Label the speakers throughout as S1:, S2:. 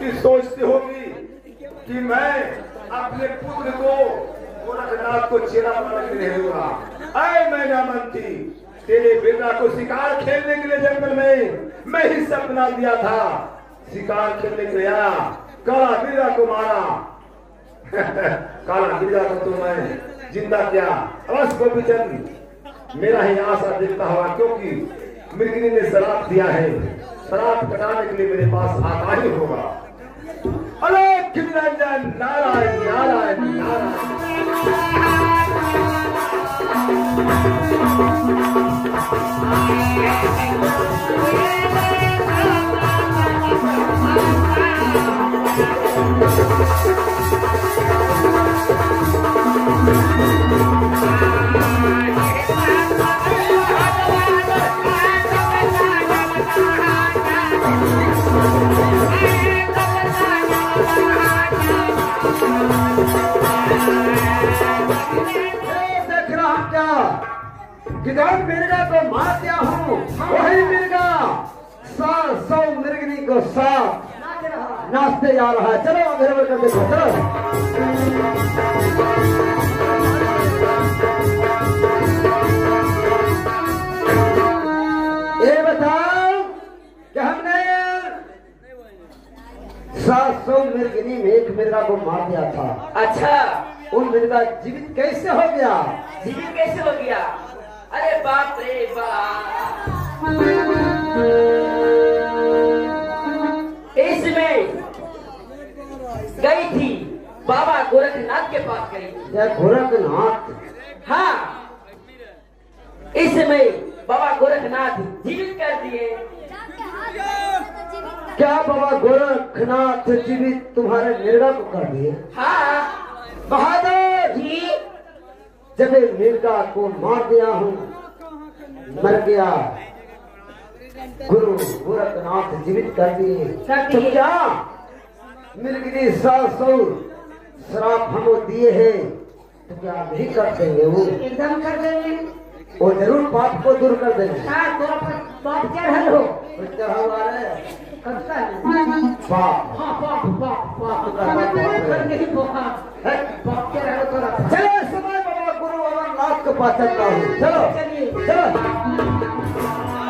S1: कि सोचती होगी कि मैं अपने पुत्र को गोरखनाथ को चेला बनाने लिए दूँगा। अय मैना मनती, तेरे बेटा को शिकार खेलने के लिए जंगल में मैं ही सपना दिया था। शिकार खेलने के लिए काला बिरजा को मारा। काला बिरजा को तो मैं ज़िंदा किया। अवश्य गोपीचंद, मेरा ही आशा देखता हुआ क्योंकि मृगिनी ने शराब दिया है। शराब कटाने के लिए मेरे पास आता ही होगा। निरंजन नारायण नारायण नारायण
S2: जिधर मिर्गा को मार दिया हूँ वही मिर्गा। सा सौ मिर्गनी को साथ नाचते जा रहा है। चलो अगर कर देखो चलो। ये बताओ कि हमने सात सौ मिर्गनी में एक मिर्गा को मार दिया था।
S3: अच्छा।
S2: उन मिर्गा जीवित कैसे हो गया?
S3: जीवित कैसे हो गया? अरे बाप रे बाप। इसमें गई थी बाबा गोरखनाथ के पास गई थी।
S2: गोरखनाथ।
S3: हाँ। इसमें बाबा गोरखनाथ जीवित कर दिए।
S2: क्या बाबा गोरखनाथ जीवित तुम्हारे मिर्गा को कर दिए?
S3: हाँ।
S2: बहादुर जब ये मिर्गा को मार दिया हूँ मर गया। गुरु गोरखनाथ जीवित कर दिए। तो
S3: दिए।
S2: क्या? मिर्गिनी सात सौ श्राप हमको दिए हैं। तो क्या नहीं कर देंगे वो?
S3: एकदम कर देंगे।
S2: वो ज़रूर पाप को दूर कर देंगे।
S3: हाँ बाप चढ़ल हो?
S2: कुछ चढ़ा हुआ है।
S3: करता है।
S2: पाप।
S3: हाँ बाप। करने ही चढ़ल तोरा पर
S2: चलो इस समय बाबा गुरु अमरनाथ ना हो चलो चलो.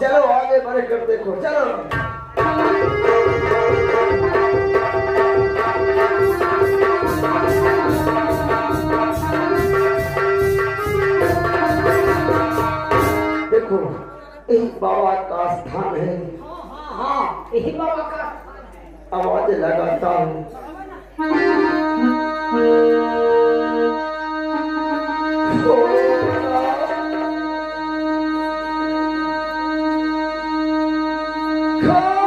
S2: चलो आगे बढ़ कर देखो। चलो। देखो यही बाबा का स्थान है।
S3: हाँ। हाँ यही बाबा का
S2: आवाज़ लगाता हूँ
S1: Come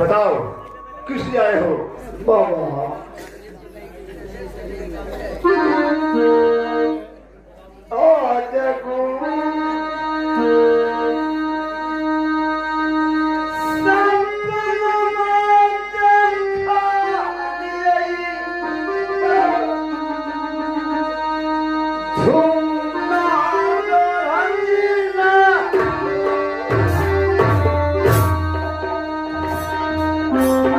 S1: बताओ किस आए हो?
S2: बाबा। बाबा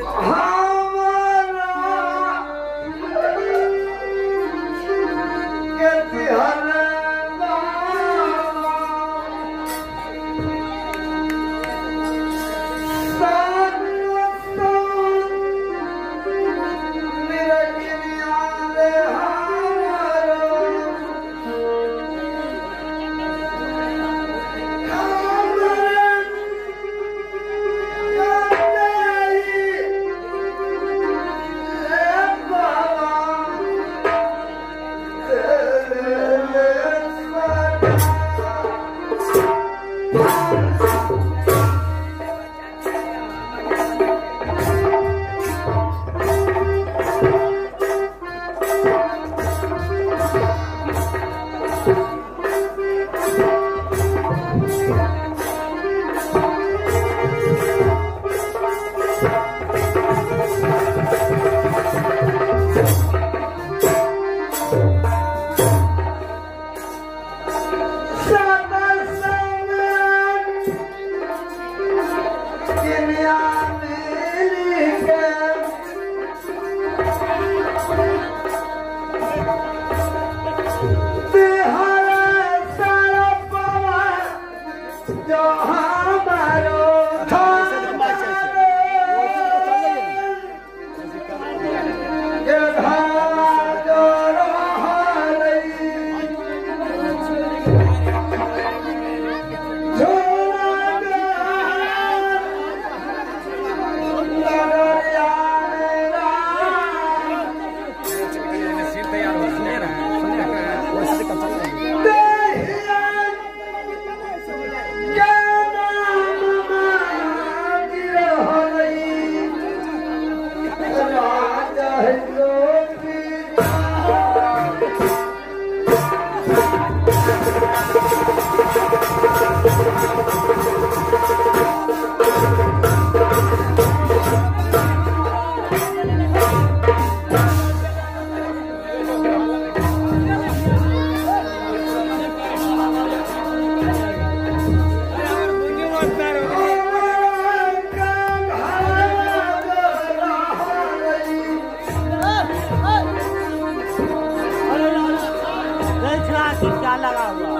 S2: हमारा
S4: क्या लगा हुआ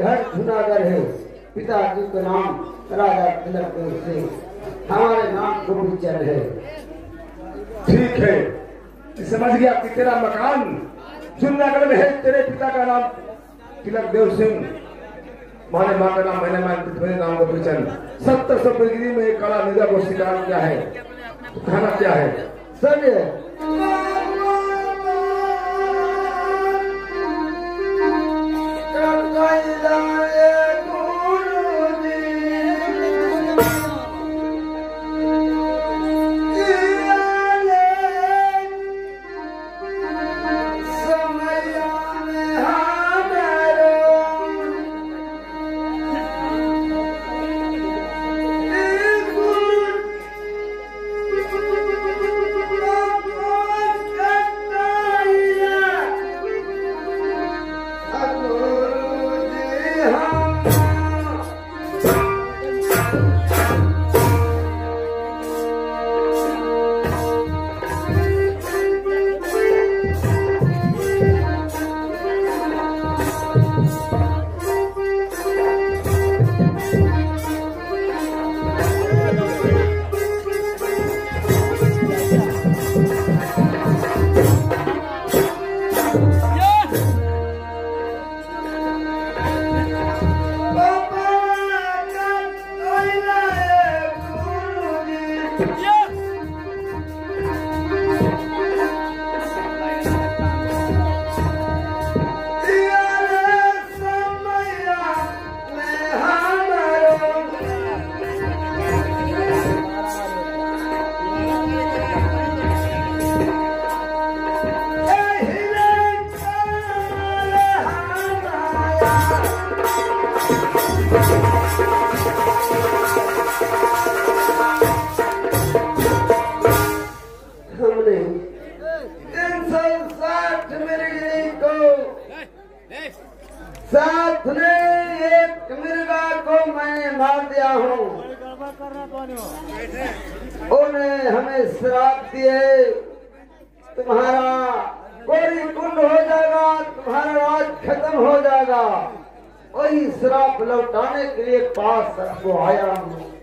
S2: घर जूनागढ़ है। पिताजी का नाम राजा तिलक सिंह हमारे नाम गोपीचंद है।
S1: ठीक है। समझ गया कि तेरा मकान जूनागढ़ में है तेरे पिता का नाम तिलक देव सिंह। माने माँ का नाम मैंने मान मेरे नाम का परिचन सत्तर सौ डिग्री में एक कड़ा निजा को शिकार किया है। खाना क्या है?
S2: समझे i Allah. हमने उन्हें हमें श्राप दिए। तुम्हारा कोई कुंड हो जाएगा, तुम्हारा राज खत्म हो जाएगा। वही श्राप लौटाने के लिए पास सबको आया हूँ।